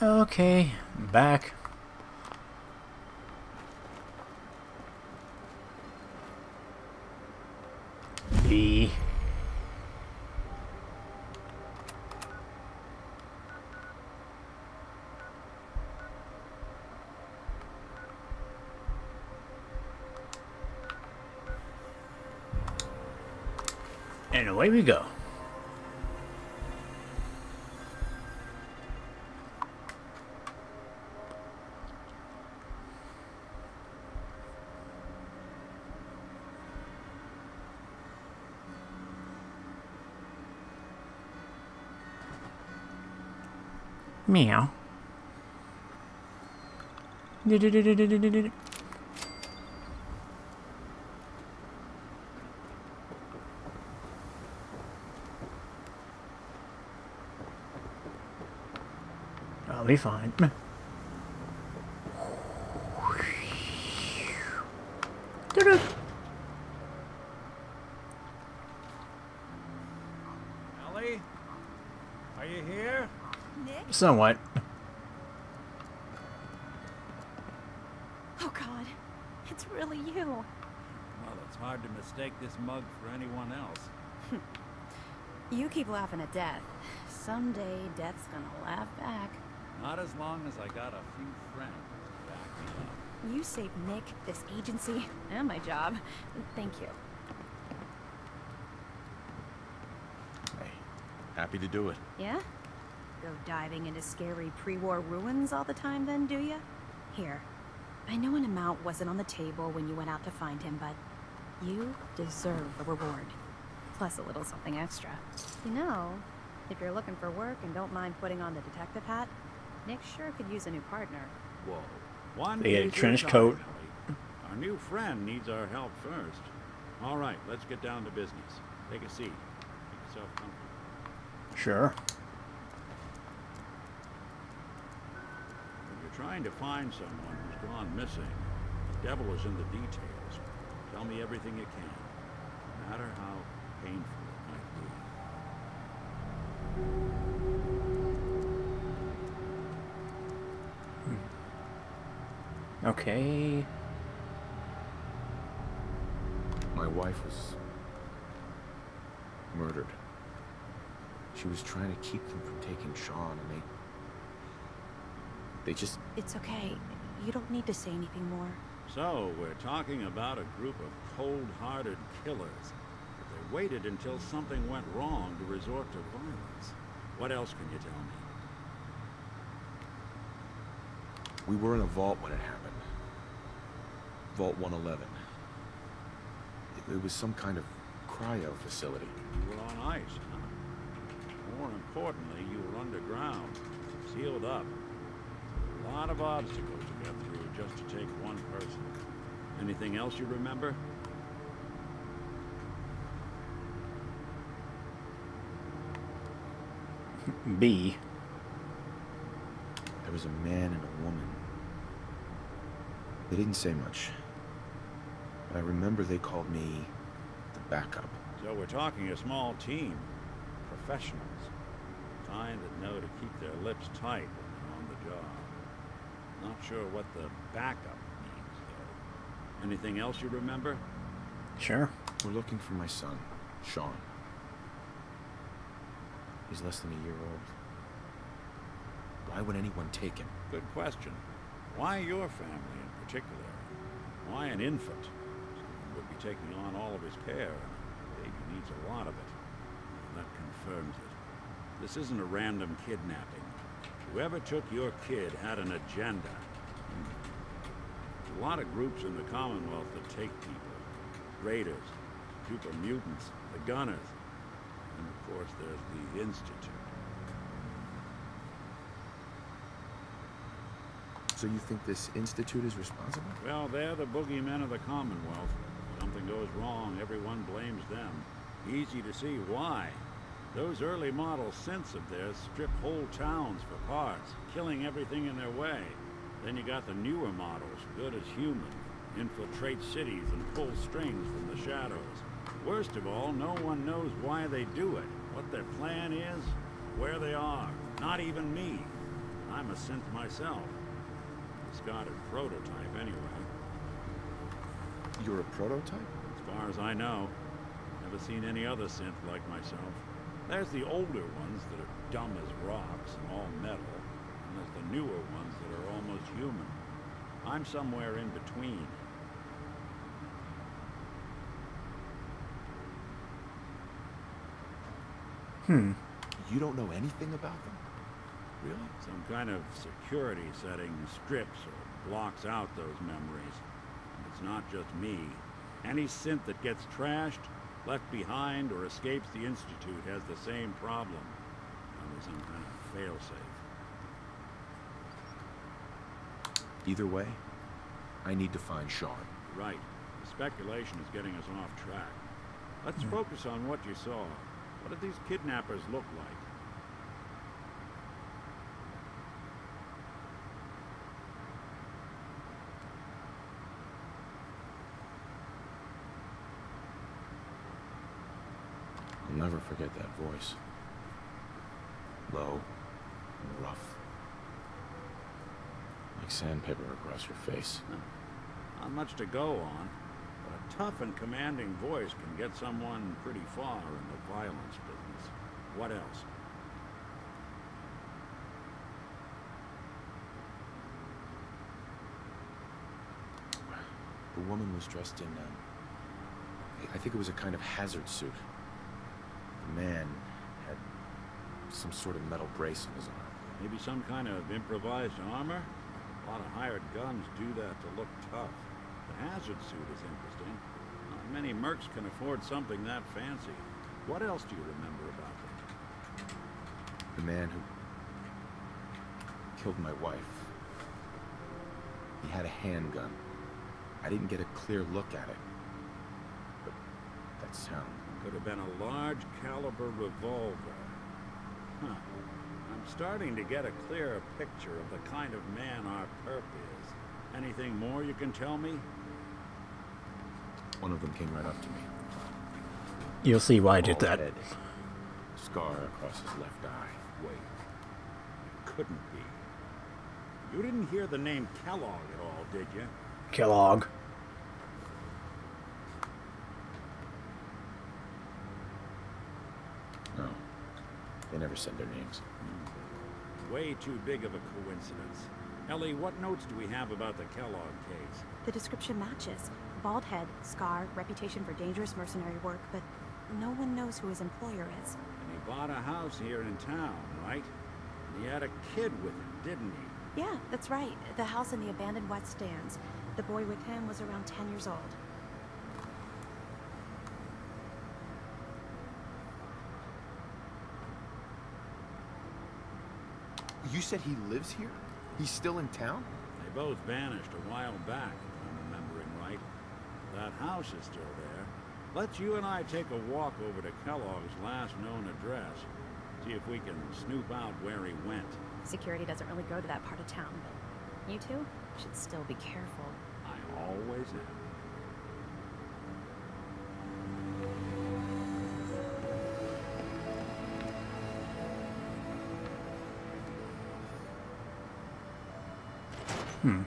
Okay, back. B. And away we go. Meow. I'll be fine. Ellie? Are you here? Nick? Somewhat. Oh god, it's really you. Well, it's hard to mistake this mug for anyone else. Hmm. You keep laughing at death. Someday death's gonna laugh back. Not as long as I got a few friends to back me up. You saved Nick, this agency, and my job. Thank you. Hey, happy to do it. Yeah? Go diving into scary pre-war ruins all the time then, do you? Here. I know an amount wasn't on the table when you went out to find him, but you deserve a reward. Plus a little something extra. You know, if you're looking for work and don't mind putting on the detective hat, Nick sure could use a new partner. Whoa. One They get a trench coat. Our new friend needs our help first. All right, let's get down to business. Take a seat. Make yourself comfortable. Sure. When you're trying to find someone who's gone missing, the devil is in the details. Tell me everything you can, no matter how painful it might be. Hmm. Okay. My wife was murdered. She was trying to keep them from taking Sean, and they... They just... It's okay. You don't need to say anything more. So, we're talking about a group of cold-hearted killers. But they waited until something went wrong to resort to violence. What else can you tell me? We were in a vault when it happened. Vault 111. It, it was some kind of cryo facility. You were on ice, huh? More importantly, you were underground, sealed up. A lot of obstacles to get through just to take one person. Anything else you remember? B. There was a man and a woman. They didn't say much. But I remember they called me the backup. So we're talking a small team. Professionals. Kind that know to keep their lips tight when they're on the job. Not sure what the backup means, though. Anything else you remember? Sure. We're looking for my son, Sean. He's less than a year old. Why would anyone take him? Good question. Why your family in particular? Why an infant? Someone would be taking on all of his care, and a baby needs a lot of it. And that confirms it. This isn't a random kidnapping. Whoever took your kid had an agenda. A lot of groups in the Commonwealth that take people. Raiders, super mutants, the Gunners, and of course there's the Institute. So you think this institute is responsible? Well, they're the boogeymen of the Commonwealth. Something goes wrong, everyone blames them. Easy to see why. Those early model synths of theirs strip whole towns for parts, killing everything in their way. Then you got the newer models, good as human, infiltrate cities and pull strings from the shadows. Worst of all, no one knows why they do it, what their plan is, where they are. Not even me. I'm a synth myself. Discarded prototype, anyway. You're a prototype? As far as I know. Never seen any other synth like myself. There's the older ones that are dumb as rocks and all metal. And there's the newer ones that are almost human. I'm somewhere in between. Hmm. You don't know anything about them? Really? Some kind of security setting strips or blocks out those memories. And it's not just me. Any synth that gets trashed, left behind, or escapes the Institute has the same problem. Probably some kind of failsafe. Either way, I need to find Sean. Right. The speculation is getting us off track. Let's hmm. focus on what you saw. What did these kidnappers look like? I'll never forget that voice. Low and rough. Like sandpaper across your face. Not much to go on, but a tough and commanding voice can get someone pretty far in the violence business. What else? The woman was dressed in, um, I think it was a kind of hazard suit. Man had some sort of metal brace on his arm. Maybe some kind of improvised armor? A lot of hired guns do that to look tough. The hazard suit is interesting. Not many mercs can afford something that fancy. What else do you remember about them? The man who killed my wife. He had a handgun. I didn't get a clear look at it. But that sound. Could have been a large caliber revolver. Huh. I'm starting to get a clearer picture of the kind of man our perp is. Anything more you can tell me? One of them came right up to me. You'll see why I did Bald that. head, Scar across his left eye. Wait. It couldn't be. You didn't hear the name Kellogg at all, did you? Kellogg. Never said their names. Way too big of a coincidence. Ellie, what notes do we have about the Kellogg case? The description matches. Bald head, scar, reputation for dangerous mercenary work, but no one knows who his employer is. And he bought a house here in town, right? And he had a kid with him, didn't he? Yeah, that's right. The house in the abandoned West Stands. The boy with him was around 10 years old. You said he lives here? He's still in town? They both vanished a while back, if I'm remembering right. That house is still there. Let's you and I take a walk over to Kellogg's last known address. See if we can snoop out where he went. Security doesn't really go to that part of town, but you two should still be careful. I always am. Hmm.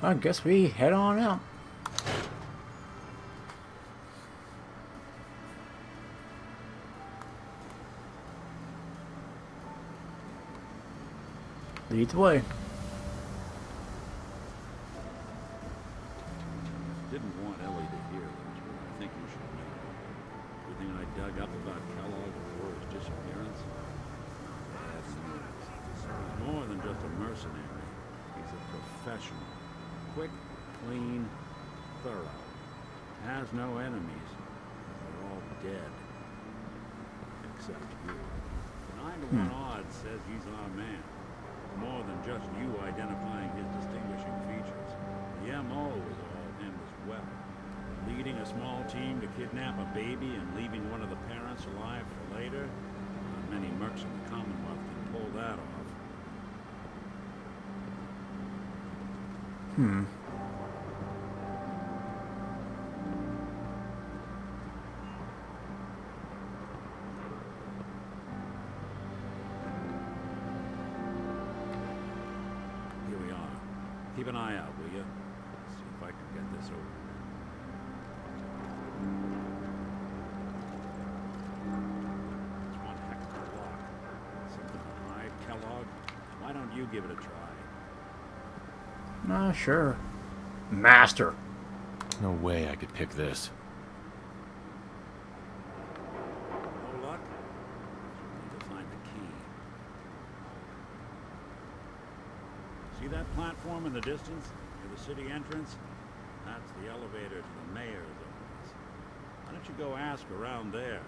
I guess we head on out. Lead the way. Didn't want Ellie to hear this, but I think you should know. Everything I dug up about Kellogg before his disappearance? He's more than just a mercenary. A professional. Quick, clean, thorough. Has no enemies. They're all dead. Except you. Nine to one hmm. odds says he's our man. More than just you identifying his distinguishing features. The MO is all him as well. Leading a small team to kidnap a baby and leaving one of the parents alive for later? Not many mercs in the Commonwealth can pull that off. Hmm. Here we are. Keep an eye out, will you? See if I can get this over. It's one heck of a lock. Something to Kellogg? Why don't you give it a try? Ah, sure. Master. No way I could pick this. No luck? Need to find the key. See that platform in the distance? Near the city entrance? That's the elevator to the mayor's office. Why don't you go ask around there?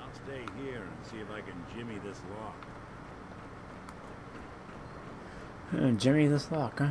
I'll stay here and see if I can jimmy this lock. Uh, Jimmy this lock, huh?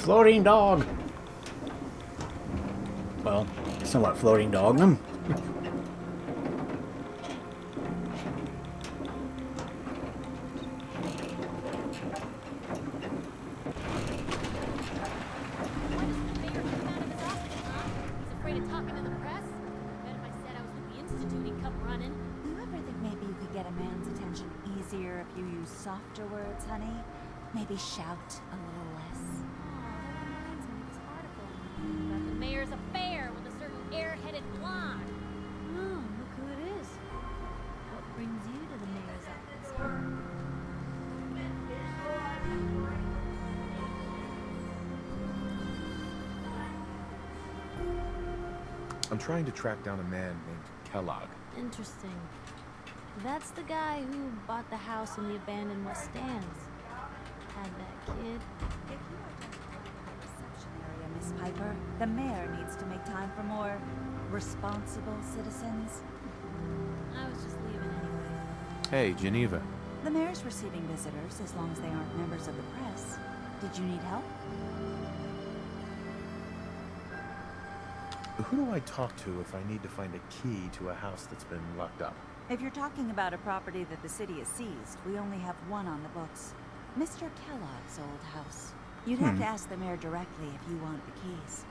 easier if you use softer words, honey? Maybe shout a little air-headed blonde. Oh, look who it is. What brings you to the mayor's office. I'm trying to track down a man named Kellogg. Interesting. That's the guy who bought the house in the abandoned West Stands. Had that kid. If you are identify the reception area, Miss Piper, the mayor needs to make time for more responsible citizens. I was just leaving anyway. Hey, Geneva. The mayor's receiving visitors as long as they aren't members of the press. Did you need help? Who do I talk to if I need to find a key to a house that's been locked up? If you're talking about a property that the city has seized, we only have one on the books. Mr. Kellogg's old house. You'd have hmm. to ask the mayor directly if you want the keys.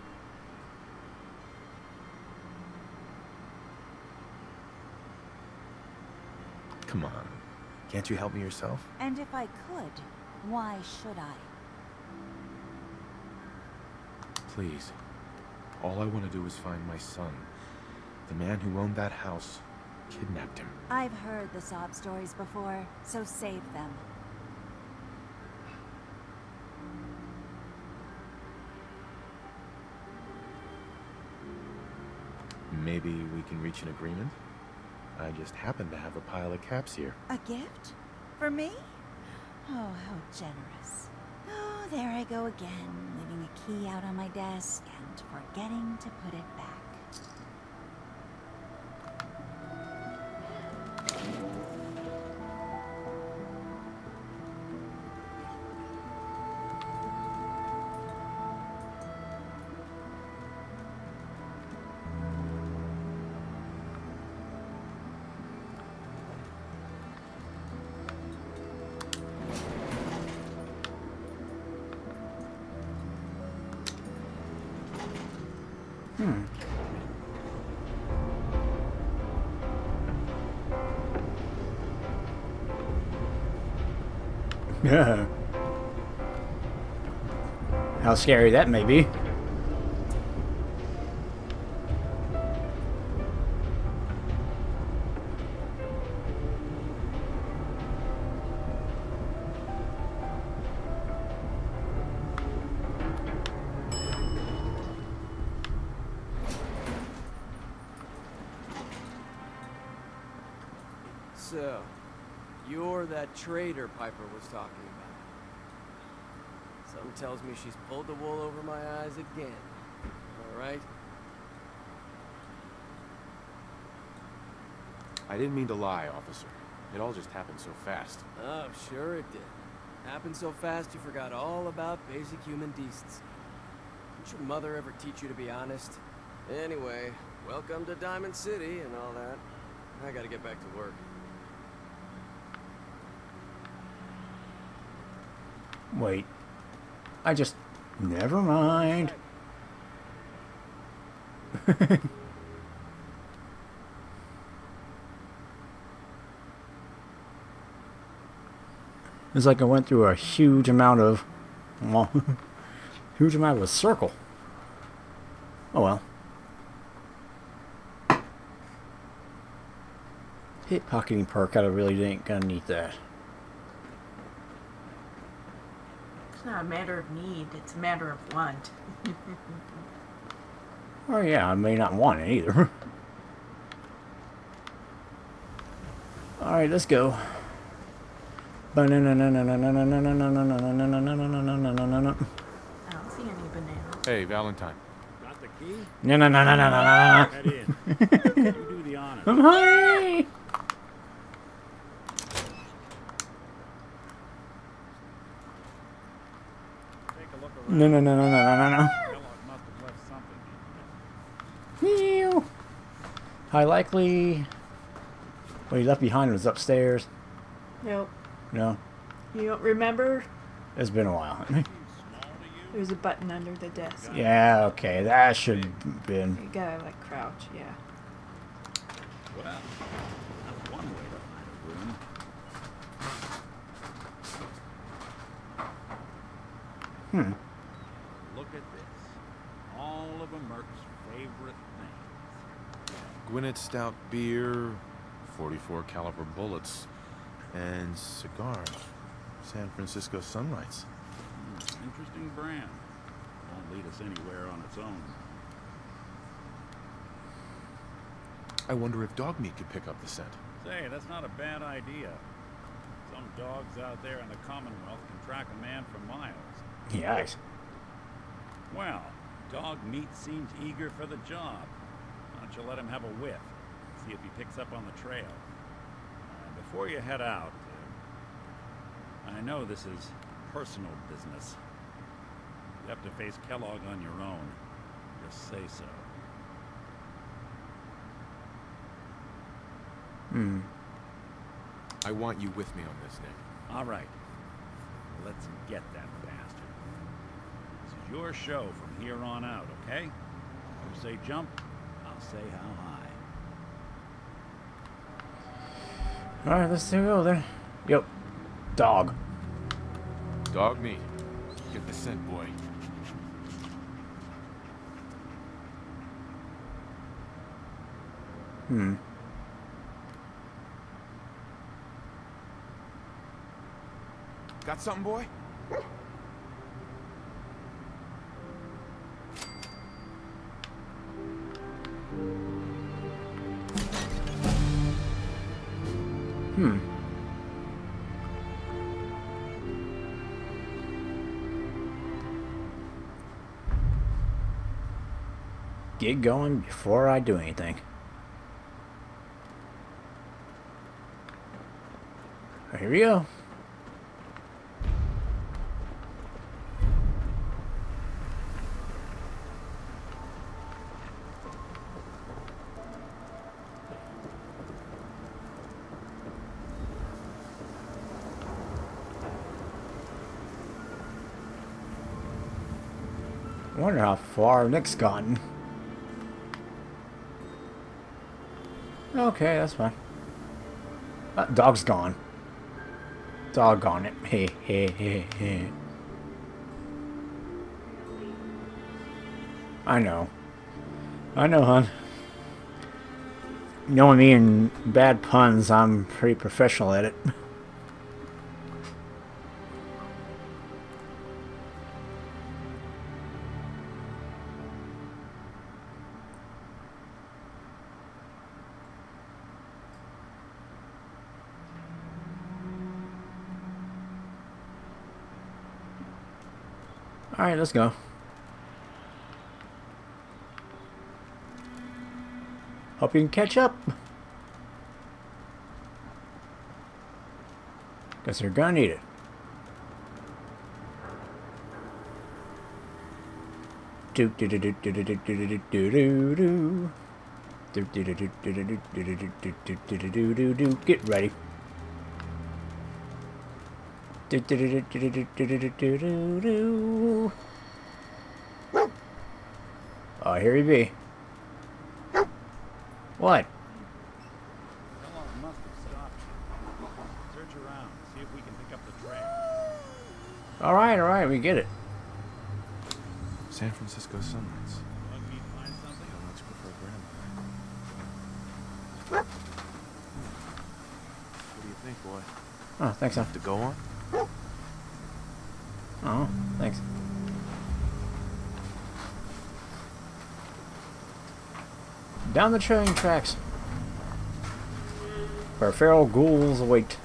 Come on. Can't you help me yourself? And if I could, why should I? Please. All I want to do is find my son. The man who owned that house kidnapped him. I've heard the sob stories before, so save them. Maybe we can reach an agreement? I just happen to have a pile of caps here. A gift? For me? Oh, how generous. Oh, there I go again, leaving a key out on my desk and forgetting to put it back. How scary that may be. Something tells me she's pulled the wool over my eyes again. All right? I didn't mean to lie, officer. It all just happened so fast. Oh, sure it did. Happened so fast you forgot all about basic human decency. Didn't your mother ever teach you to be honest? Anyway, welcome to Diamond City and all that. I gotta get back to work. Wait. I just... Never mind. it's like I went through a huge amount of... Well, huge amount of a circle. Oh well. Hit pocketing perk, I really ain't gonna need that. It's not a matter of need, it's a matter of want. Oh yeah, I may not want it either. Alright, let's go. I don't see any bananas. Hey, Valentine. Got the key? No, no, no, no, no, no, no, Head in. you do the honors. No. Hi. Take a look around. No, no, no, no, no, no, no, no. Kellogg must have left something in here. Meow. High likely. What he left behind was upstairs. Nope. No, You don't remember? it's been a while. There's a button under the desk. yeah, okay, that should have been. You gotta like crouch, yeah. Well, that's one way to find a room. Hmm. Look at this. All of a Merc's favorite things. Gwinnett Stout beer, 44 caliber bullets, and cigars. San Francisco Sunlights. Hmm, interesting brand. Won't lead us anywhere on its own. I wonder if Dogmeat could pick up the scent. Say, that's not a bad idea. Some dogs out there in the Commonwealth can track a man for miles. Yes. Well, Dogmeat seems eager for the job. Why don't you let him have a whiff? See if he picks up on the trail. Uh, before you head out, uh, I know this is personal business. You have to face Kellogg on your own. Just say so. Hmm. I want you with me on this, Nick. All right. Let's get that bastard. This is your show from here on out, okay? You say jump, I'll say how high. Alright, let's see go there. Yep. Dog. Dog me. Get the scent, boy. Hmm. Got something, boy? Get going before I do anything. Here we go. Wonder how far Nick's gotten. Okay, that's fine. Uh, dog's gone. Doggone it. Hey, hey, hey, hey. I know. I know, hon. Knowing me and bad puns, I'm pretty professional at it. let's go. Hope you can catch up. Guess they're gonna need it. Do do do do do do do do do do do do. Do do do do do do do do do do do do do do do. Get ready. Do do do do do do do do do do. Oh, here he be. What? Have. All right, all right, we get it. San Francisco sunlights. What do you think, boy? Oh, thanks, son. To go on? Oh, thanks. Down the train tracks. Where feral ghouls await.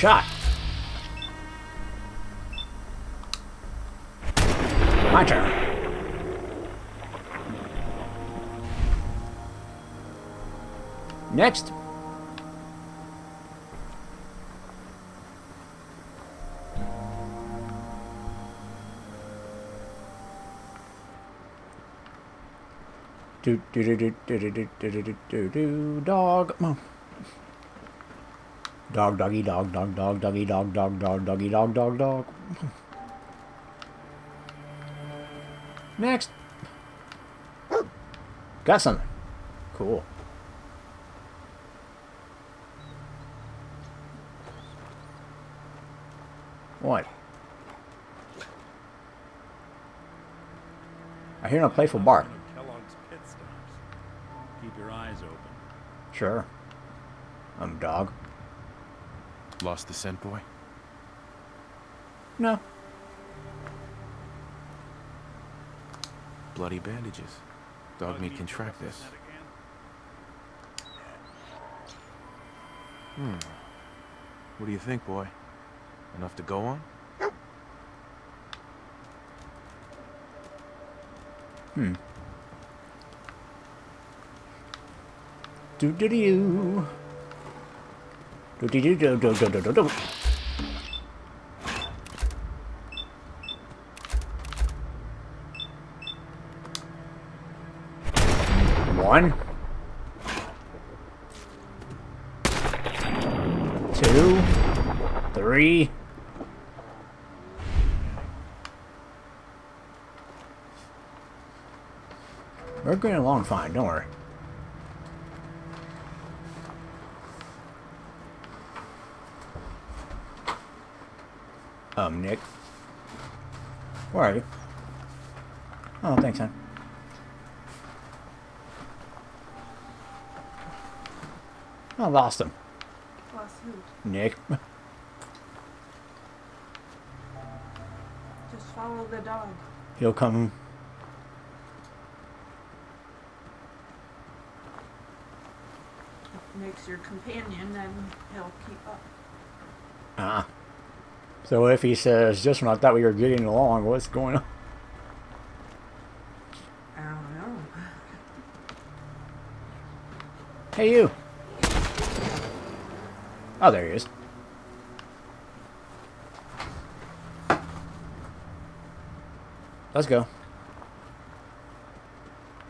Shot. My turn. Next. Do do do do do do do do do do do dog. Mom. Dog doggy dog dog dog doggy dog dog dog doggy dog dog dog. Next. Got something. Cool. What? I hear no playful bark. One of Kellogg's pit stops. Keep your eyes open. Sure. I'm a dog. Lost the scent, boy? No. Bloody bandages. Dogmeat meat can track this. Hmm. What do you think, boy? Enough to go on? Hmm. Do do do. One. Two. Three. We're going along fine, don't worry. Um, Nick. Where are you? Oh, thanks, hon. I lost him. Plus who? Nick. Just follow the dog. He'll come. If Nick's your companion, then he'll keep up. Ah. So if he says, just when I thought we were getting along, what's going on? I don't know. Hey, you. Oh, there he is. Let's go.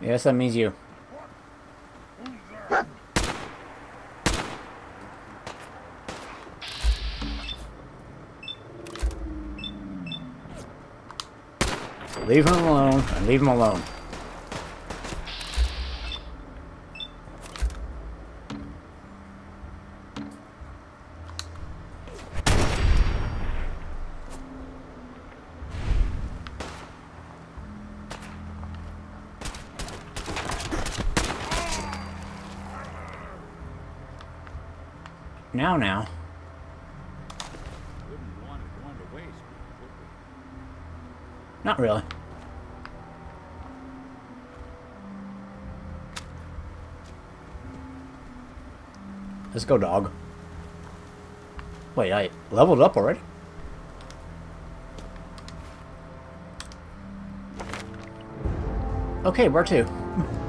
Yes, that means you. Leave him alone and leave him alone. Now, now. Not really. Let's go, dog. Wait, I leveled up already? Okay, where to?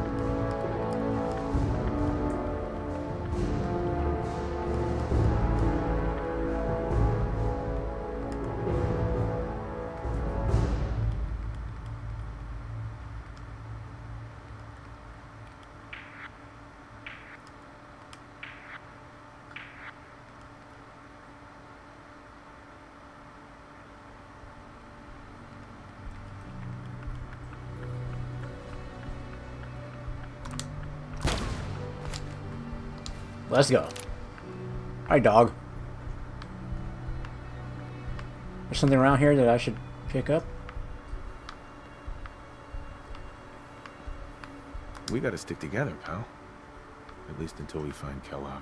Let's go. Hi, dog. There's something around here that I should pick up? We gotta stick together, pal. At least until we find Kellogg.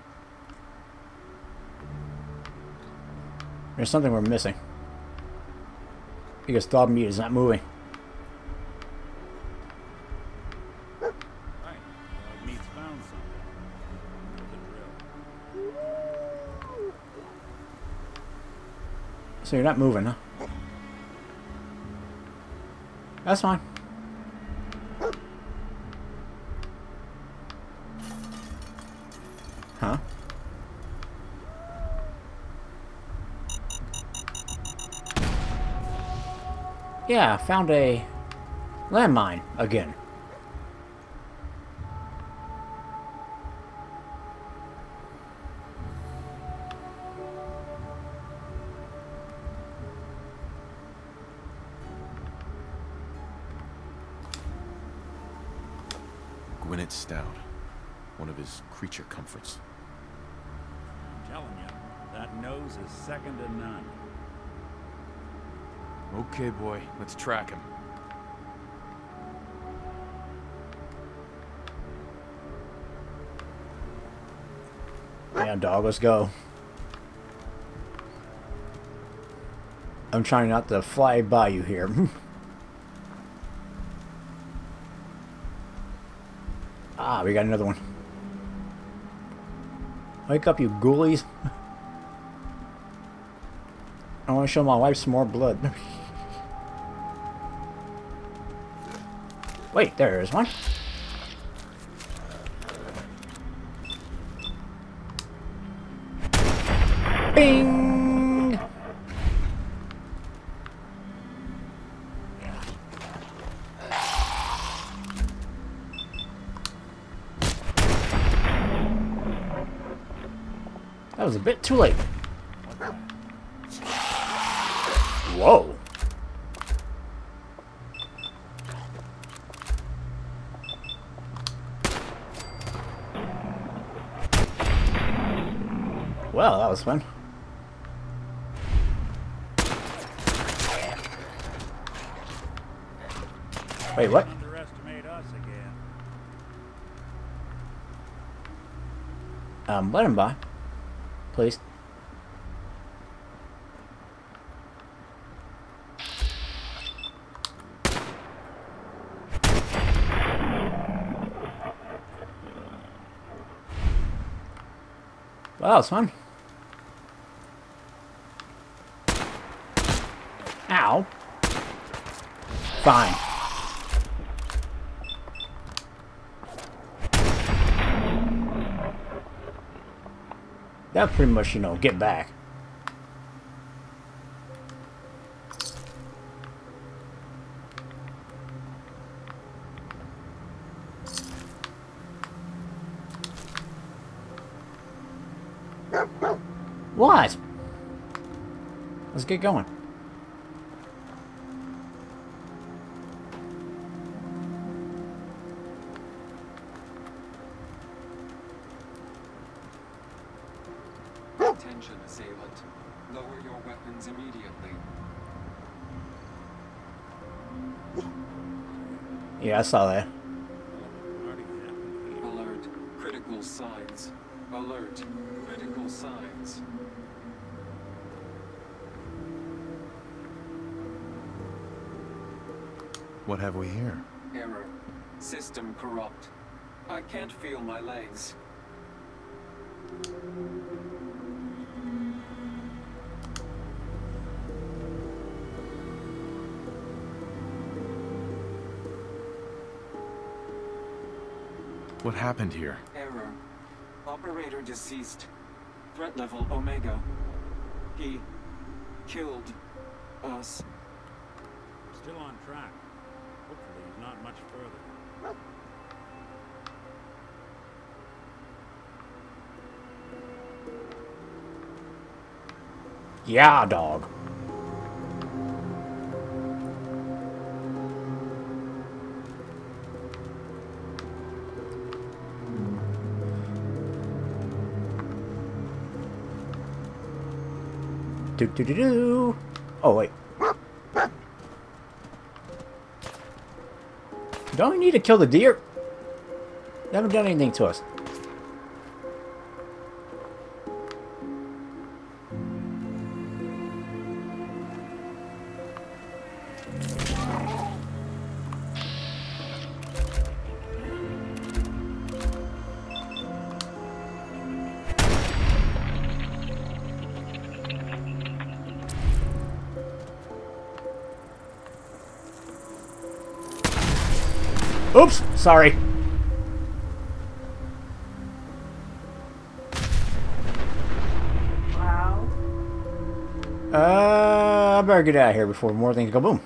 There's something we're missing. Because Dogmeat is not moving. So you're not moving, huh? That's fine. Huh? Yeah, found a landmine again. Gwinnett Stout. One of his creature comforts. I'm telling you, that nose is second to none. Okay, boy. Let's track him. Yeah, dog, let's go. I'm trying not to fly by you here. ah, we got another one. Wake up, you ghoulies. I want to show my wife some more blood. Wait, there is one. A bit too late. Whoa. Well, that was fun. Wait, what? Underestimate us again. Um, let him by. Please. Wow, fun. Ow. Fine. That pretty much, you know, get back. What? Let's get going. Yeah, I saw that. Already happened here. Alert. Critical signs. Alert. Critical signs. What have we here? Error. System corrupt. I can't feel my legs. What happened here? Error. Operator deceased. Threat level Omega. He killed us. Still on track. Hopefully he's not much further. Yeah, dog. Do do do do. Oh wait. Don't we need to kill the deer? They haven't done anything to us. Oops, sorry. Wow. Uh, I better get out of here before more things go boom.